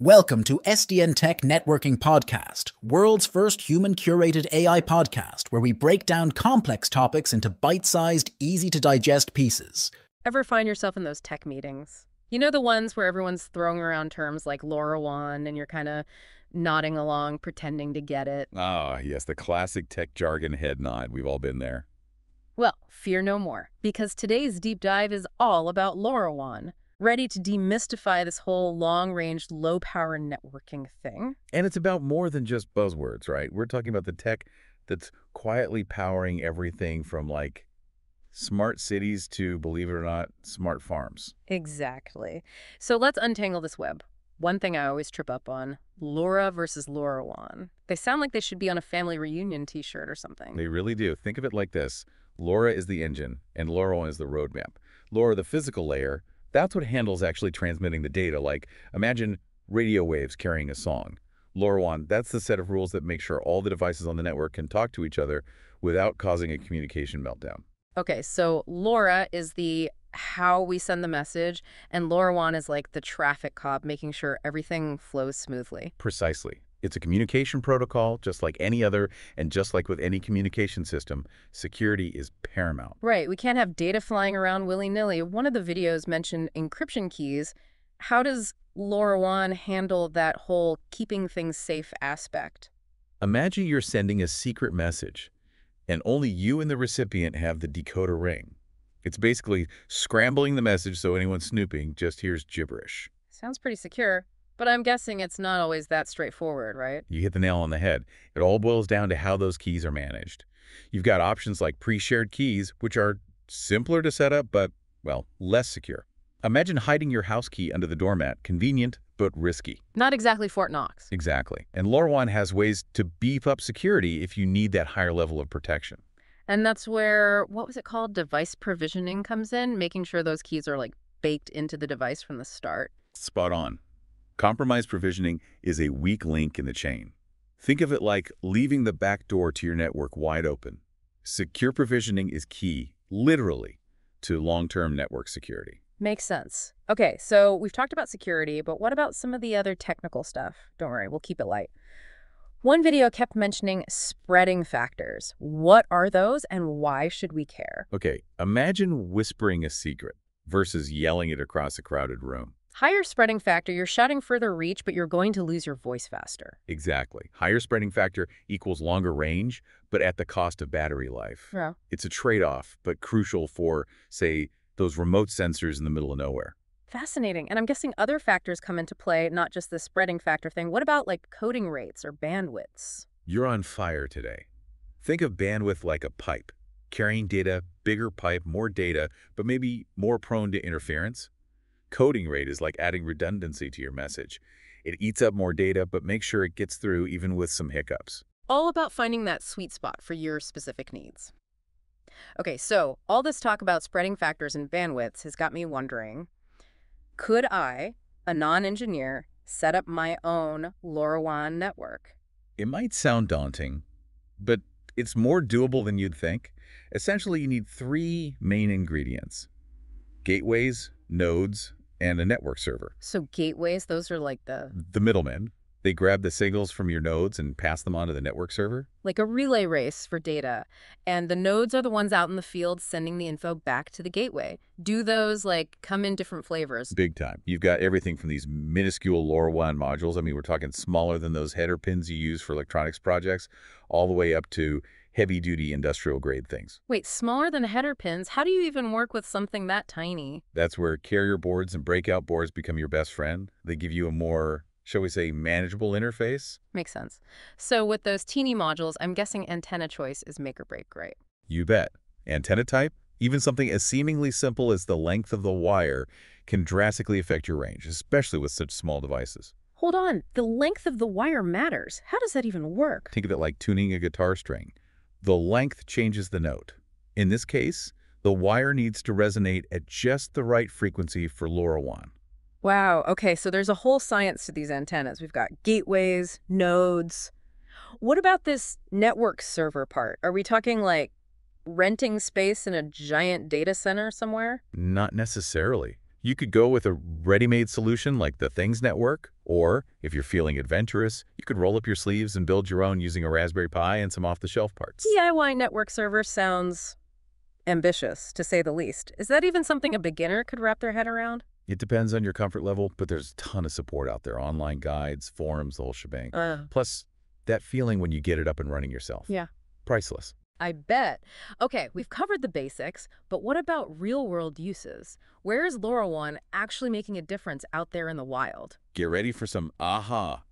Welcome to SDN Tech Networking Podcast, world's first human curated AI podcast where we break down complex topics into bite sized, easy to digest pieces. Ever find yourself in those tech meetings? You know the ones where everyone's throwing around terms like LoRaWAN and you're kind of nodding along, pretending to get it. Ah, yes, the classic tech jargon head nod. We've all been there. Well, fear no more, because today's deep dive is all about LoRaWAN, ready to demystify this whole long-range, low-power networking thing. And it's about more than just buzzwords, right? We're talking about the tech that's quietly powering everything from like smart cities to, believe it or not, smart farms. Exactly. So let's untangle this web. One thing I always trip up on, LoRa versus LoRaWAN. They sound like they should be on a family reunion t-shirt or something. They really do. Think of it like this. LoRa is the engine, and LoRaWAN is the roadmap. LoRa, the physical layer, that's what handles actually transmitting the data. Like, imagine radio waves carrying a song. LoRaWAN, that's the set of rules that make sure all the devices on the network can talk to each other without causing a communication meltdown. Okay, so LoRa is the how we send the message, and LoRaWAN is like the traffic cop, making sure everything flows smoothly. Precisely. It's a communication protocol, just like any other, and just like with any communication system, security is paramount. Right, we can't have data flying around willy-nilly. One of the videos mentioned encryption keys. How does LoRaWAN handle that whole keeping things safe aspect? Imagine you're sending a secret message, and only you and the recipient have the decoder ring. It's basically scrambling the message so anyone snooping just hears gibberish. Sounds pretty secure, but I'm guessing it's not always that straightforward, right? You hit the nail on the head. It all boils down to how those keys are managed. You've got options like pre-shared keys, which are simpler to set up, but, well, less secure. Imagine hiding your house key under the doormat. Convenient, but risky. Not exactly Fort Knox. Exactly. And LoRaWAN has ways to beef up security if you need that higher level of protection. And that's where, what was it called? Device provisioning comes in, making sure those keys are like baked into the device from the start. Spot on. Compromised provisioning is a weak link in the chain. Think of it like leaving the back door to your network wide open. Secure provisioning is key, literally, to long-term network security. Makes sense. Okay, so we've talked about security, but what about some of the other technical stuff? Don't worry, we'll keep it light. One video kept mentioning spreading factors. What are those and why should we care? Okay, imagine whispering a secret versus yelling it across a crowded room. Higher spreading factor, you're shouting further reach, but you're going to lose your voice faster. Exactly. Higher spreading factor equals longer range, but at the cost of battery life. Yeah. It's a trade-off, but crucial for, say, those remote sensors in the middle of nowhere. Fascinating. And I'm guessing other factors come into play, not just the spreading factor thing. What about like coding rates or bandwidths? You're on fire today. Think of bandwidth like a pipe. Carrying data, bigger pipe, more data, but maybe more prone to interference. Coding rate is like adding redundancy to your message. It eats up more data, but makes sure it gets through even with some hiccups. All about finding that sweet spot for your specific needs. Okay, so all this talk about spreading factors and bandwidths has got me wondering, could I, a non-engineer, set up my own LoRaWAN network? It might sound daunting, but it's more doable than you'd think. Essentially, you need three main ingredients. Gateways, nodes, and a network server. So gateways, those are like the... The middlemen. They grab the signals from your nodes and pass them on to the network server? Like a relay race for data. And the nodes are the ones out in the field sending the info back to the gateway. Do those, like, come in different flavors? Big time. You've got everything from these minuscule LoRaWAN modules. I mean, we're talking smaller than those header pins you use for electronics projects, all the way up to heavy-duty industrial-grade things. Wait, smaller than header pins? How do you even work with something that tiny? That's where carrier boards and breakout boards become your best friend. They give you a more shall we say, manageable interface? Makes sense. So with those teeny modules, I'm guessing antenna choice is make or break, right? You bet. Antenna type, even something as seemingly simple as the length of the wire, can drastically affect your range, especially with such small devices. Hold on, the length of the wire matters. How does that even work? Think of it like tuning a guitar string. The length changes the note. In this case, the wire needs to resonate at just the right frequency for LoRaWAN. Wow. Okay, so there's a whole science to these antennas. We've got gateways, nodes. What about this network server part? Are we talking like renting space in a giant data center somewhere? Not necessarily. You could go with a ready-made solution like the Things Network, or if you're feeling adventurous, you could roll up your sleeves and build your own using a Raspberry Pi and some off-the-shelf parts. DIY network server sounds ambitious, to say the least. Is that even something a beginner could wrap their head around? It depends on your comfort level, but there's a ton of support out there. Online guides, forums, the whole shebang. Uh, Plus, that feeling when you get it up and running yourself. Yeah. Priceless. I bet. Okay, we've covered the basics, but what about real-world uses? Where is LoRaWAN actually making a difference out there in the wild? Get ready for some aha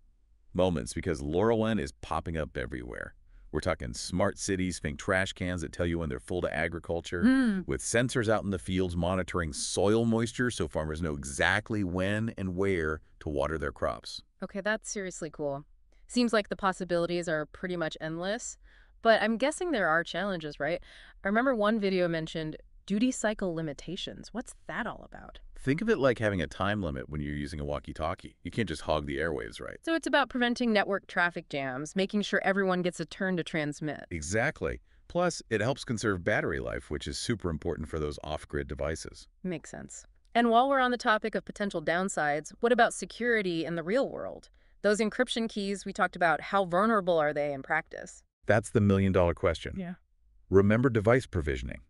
moments because LoRaWAN is popping up everywhere. We're talking smart cities, think trash cans that tell you when they're full to agriculture, Hmm. with sensors out in the fields monitoring soil moisture so farmers know exactly when and where to water their crops. Okay, that's seriously cool. Seems like the possibilities are pretty much endless, but I'm guessing there are challenges, right? I remember one video mentioned duty cycle limitations. What's that all about? Think of it like having a time limit when you're using a walkie-talkie. You can't just hog the airwaves, right? So it's about preventing network traffic jams, making sure everyone gets a turn to transmit. Exactly. Plus, it helps conserve battery life, which is super important for those off-grid devices. Makes sense. And while we're on the topic of potential downsides, what about security in the real world? Those encryption keys we talked about, how vulnerable are they in practice? That's the million-dollar question. Yeah. Remember device provisioning.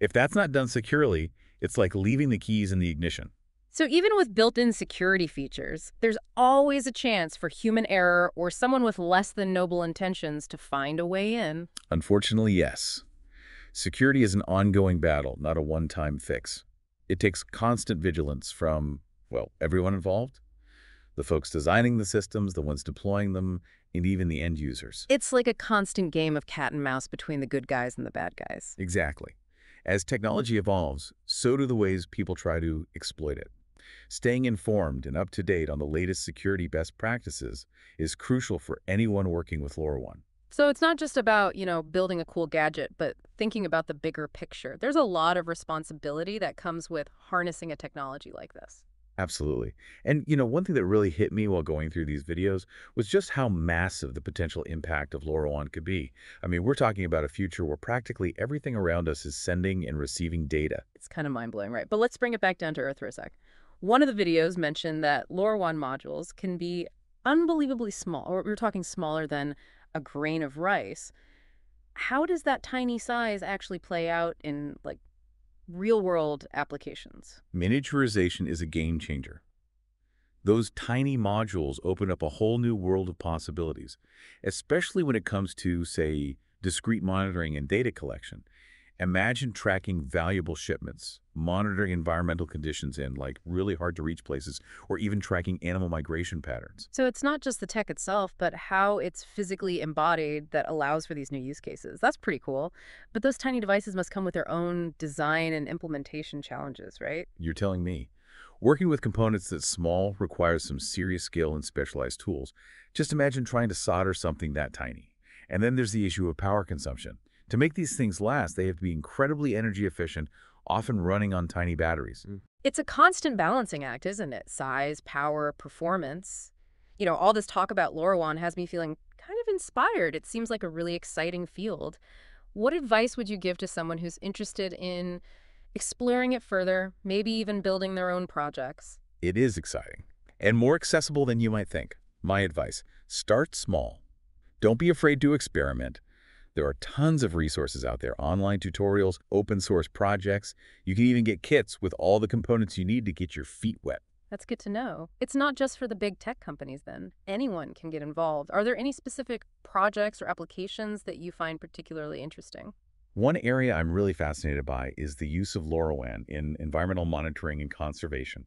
If that's not done securely, it's like leaving the keys in the ignition. So even with built-in security features, there's always a chance for human error or someone with less than noble intentions to find a way in. Unfortunately, yes. Security is an ongoing battle, not a one-time fix. It takes constant vigilance from, well, everyone involved. The folks designing the systems, the ones deploying them, and even the end users. It's like a constant game of cat and mouse between the good guys and the bad guys. Exactly. As technology evolves, so do the ways people try to exploit it. Staying informed and up to date on the latest security best practices is crucial for anyone working with LoRaWAN. So it's not just about, you know, building a cool gadget, but thinking about the bigger picture. There's a lot of responsibility that comes with harnessing a technology like this. Absolutely. And, you know, one thing that really hit me while going through these videos was just how massive the potential impact of LoRaWAN could be. I mean, we're talking about a future where practically everything around us is sending and receiving data. It's kind of mind-blowing, right? But let's bring it back down to earth for a sec. One of the videos mentioned that LoRaWAN modules can be unbelievably small, or we're talking smaller than a grain of rice. How does that tiny size actually play out in, like, real-world applications? Miniaturization is a game changer. Those tiny modules open up a whole new world of possibilities, especially when it comes to, say, discrete monitoring and data collection. Imagine tracking valuable shipments, monitoring environmental conditions in like really hard to reach places, or even tracking animal migration patterns. So it's not just the tech itself, but how it's physically embodied that allows for these new use cases. That's pretty cool. But those tiny devices must come with their own design and implementation challenges, right? You're telling me. Working with components that small requires some serious skill and specialized tools. Just imagine trying to solder something that tiny. And then there's the issue of power consumption. To make these things last, they have to be incredibly energy efficient, often running on tiny batteries. Mm. It's a constant balancing act, isn't it? Size, power, performance. You know, all this talk about LoRaWAN has me feeling kind of inspired. It seems like a really exciting field. What advice would you give to someone who's interested in exploring it further, maybe even building their own projects? It is exciting and more accessible than you might think. My advice, start small. Don't be afraid to experiment. There are tons of resources out there, online tutorials, open source projects. You can even get kits with all the components you need to get your feet wet. That's good to know. It's not just for the big tech companies then. Anyone can get involved. Are there any specific projects or applications that you find particularly interesting? One area I'm really fascinated by is the use of LoRaWAN in environmental monitoring and conservation.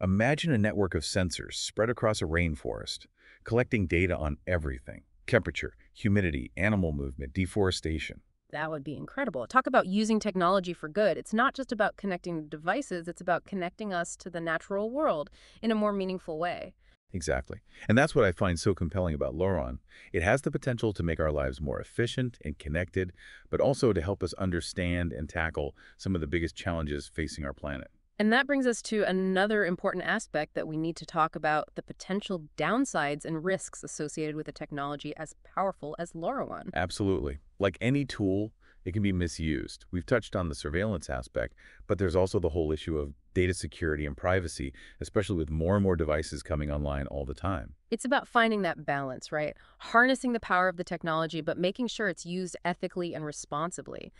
Imagine a network of sensors spread across a rainforest, collecting data on everything temperature, humidity, animal movement, deforestation. That would be incredible. Talk about using technology for good. It's not just about connecting devices, it's about connecting us to the natural world in a more meaningful way. Exactly. And that's what I find so compelling about LoRaWAN. It has the potential to make our lives more efficient and connected, but also to help us understand and tackle some of the biggest challenges facing our planet. And that brings us to another important aspect that we need to talk about the potential downsides and risks associated with a technology as powerful as LoRaWAN. Absolutely. Like any tool, It can be misused. We've touched on the surveillance aspect, but there's also the whole issue of data security and privacy, especially with more and more devices coming online all the time. It's about finding that balance, right? Harnessing the power of the technology, but making sure it's used ethically and responsibly.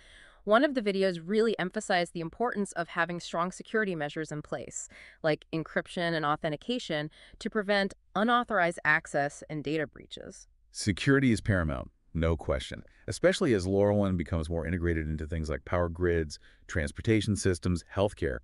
One of the videos really emphasized the importance of having strong security measures in place, like encryption and authentication, to prevent unauthorized access and data breaches. Security is paramount, no question, especially as LoRaWAN becomes more integrated into things like power grids, transportation systems, healthcare.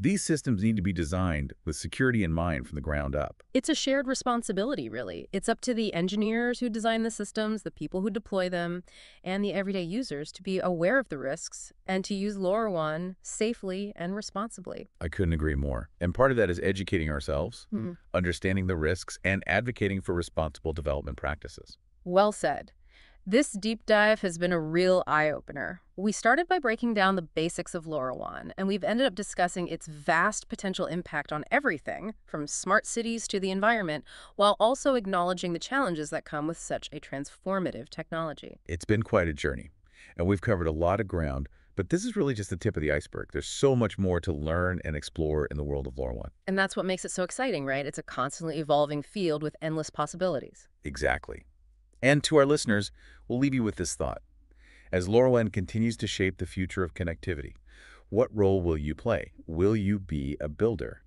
These systems need to be designed with security in mind from the ground up. It's a shared responsibility, really. It's up to the engineers who design the systems, the people who deploy them, and the everyday users to be aware of the risks and to use LoRaWAN safely and responsibly. I couldn't agree more. And part of that is educating ourselves, Hmm. understanding the risks, and advocating for responsible development practices. Well said. This deep dive has been a real eye-opener. We started by breaking down the basics of LoRaWAN, and we've ended up discussing its vast potential impact on everything, from smart cities to the environment, while also acknowledging the challenges that come with such a transformative technology. It's been quite a journey, and we've covered a lot of ground, but this is really just the tip of the iceberg. There's so much more to learn and explore in the world of LoRaWAN. And that's what makes it so exciting, right? It's a constantly evolving field with endless possibilities. Exactly. And to our listeners, we'll leave you with this thought. As LoRaWAN continues to shape the future of connectivity, what role will you play? Will you be a builder,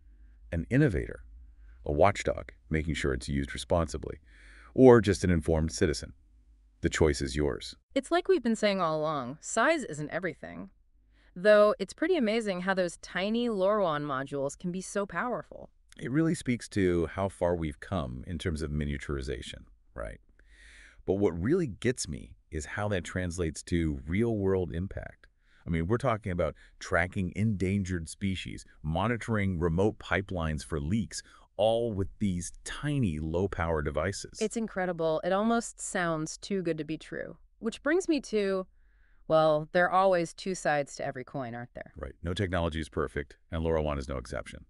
an innovator, a watchdog, making sure it's used responsibly, or just an informed citizen? The choice is yours. It's like we've been saying all along, size isn't everything. Though it's pretty amazing how those tiny LoRaWAN modules can be so powerful. It really speaks to how far we've come in terms of miniaturization, right? But what really gets me is how that translates to real-world impact. I mean, we're talking about tracking endangered species, monitoring remote pipelines for leaks, all with these tiny low-power devices. It's incredible. It almost sounds too good to be true. Which brings me to, well, there are always two sides to every coin, aren't there? Right. No technology is perfect, and LoRaWAN is no exception.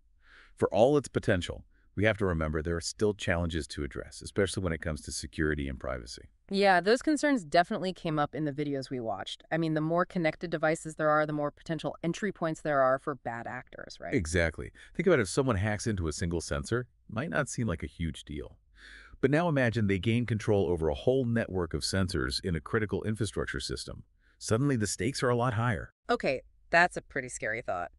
For all its potential, we have to remember there are still challenges to address, especially when it comes to security and privacy. Yeah, those concerns definitely came up in the videos we watched. I mean, the more connected devices there are, the more potential entry points there are for bad actors, right? Exactly. Think about if someone hacks into a single sensor, might not seem like a huge deal. But now imagine they gain control over a whole network of sensors in a critical infrastructure system. Suddenly the stakes are a lot higher. Okay, that's a pretty scary thought.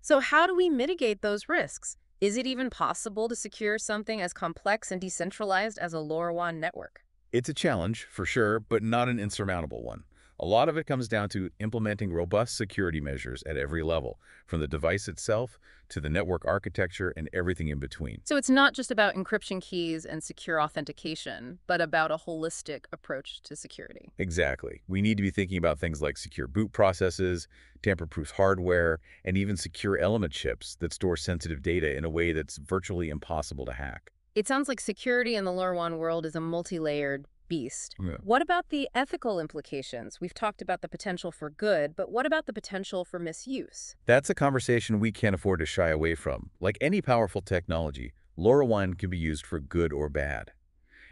So how do we mitigate those risks? Is it even possible to secure something as complex and decentralized as a LoRaWAN network? It's a challenge, for sure, but not an insurmountable one. A lot of it comes down to implementing robust security measures at every level, from the device itself to the network architecture and everything in between. So it's not just about encryption keys and secure authentication, but about a holistic approach to security. Exactly. We need to be thinking about things like secure boot processes, tamper-proof hardware, and even secure element chips that store sensitive data in a way that's virtually impossible to hack. It sounds like security in the LoRaWAN world is a multi-layered beast. Yeah. What about the ethical implications? We've talked about the potential for good, but what about the potential for misuse? That's a conversation we can't afford to shy away from. Like any powerful technology, LoRaWAN can be used for good or bad.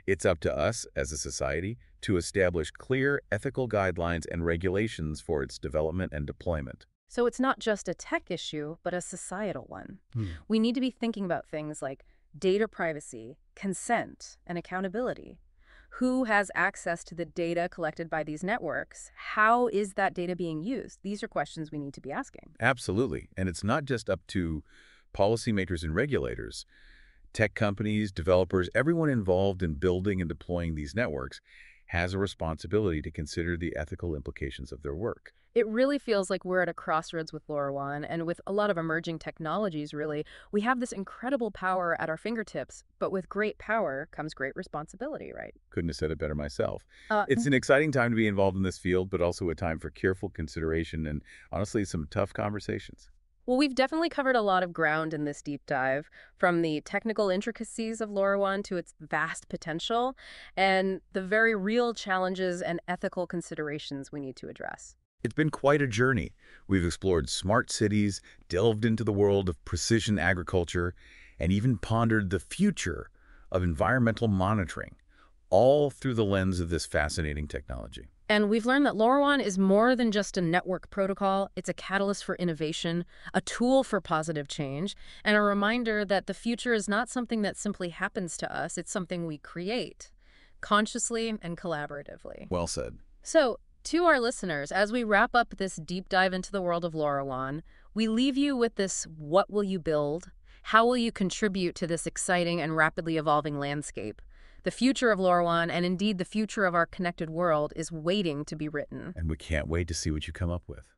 It's up to us, as a society, to establish clear ethical guidelines and regulations for its development and deployment. So it's not just a tech issue, but a societal one. Hmm. We need to be thinking about things like data privacy, consent, and accountability. Who has access to the data collected by these networks? How is that data being used? These are questions we need to be asking. Absolutely. And it's not just up to policymakers and regulators. Tech companies, developers, everyone involved in building and deploying these networks has a responsibility to consider the ethical implications of their work. It really feels like we're at a crossroads with LoRaWAN, and with a lot of emerging technologies, really, we have this incredible power at our fingertips, but with great power comes great responsibility, right? Couldn't have said it better myself. Uh, It's an exciting time to be involved in this field, but also a time for careful consideration and honestly some tough conversations. Well, we've definitely covered a lot of ground in this deep dive, from the technical intricacies of LoRaWAN to its vast potential, and the very real challenges and ethical considerations we need to address. It's been quite a journey. We've explored smart cities, delved into the world of precision agriculture, and even pondered the future of environmental monitoring, all through the lens of this fascinating technology. And we've learned that LoRaWAN is more than just a network protocol. It's a catalyst for innovation, a tool for positive change, and a reminder that the future is not something that simply happens to us. It's something we create, consciously and collaboratively. Well said. So, to our listeners, as we wrap up this deep dive into the world of LoRaWAN, we leave you with this what will you build? How will you contribute to this exciting and rapidly evolving landscape? The future of LoRaWAN, and indeed the future of our connected world, is waiting to be written. And we can't wait to see what you come up with.